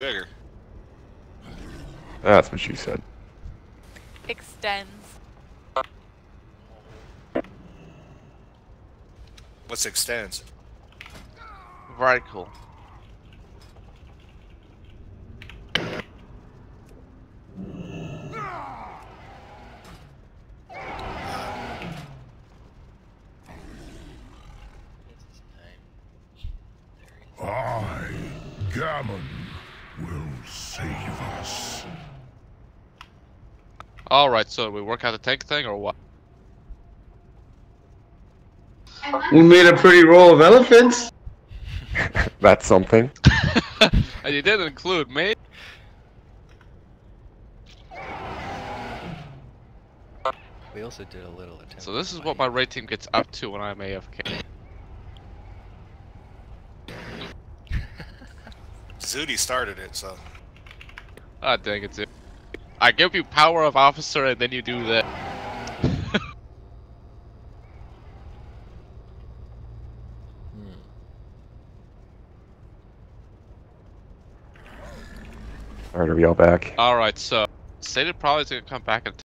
bigger. That's what she said. Extends. What's extends? Vertical. I, Gamon, will save us. Alright, so we work out the tank thing or what? We made a pretty roll of elephants. That's something. and you didn't include me. We also did a little attempt. So this is what my raid team gets up to when I'm AFK. Zudi started it, so. Ah, dang it, dude. I give you power of officer and then you do that. Alright, are we all back? Alright, so Satan probably is gonna come back and